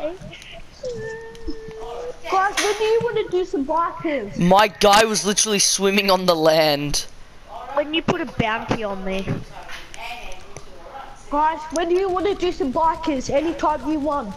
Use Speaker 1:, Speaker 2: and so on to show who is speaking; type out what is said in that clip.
Speaker 1: die.
Speaker 2: Guys, when do you want to do some bikers?
Speaker 3: My guy was literally swimming on the land.
Speaker 1: When you put a bounty on me.
Speaker 2: Guys, when do you want to do some bikers? Anytime you want.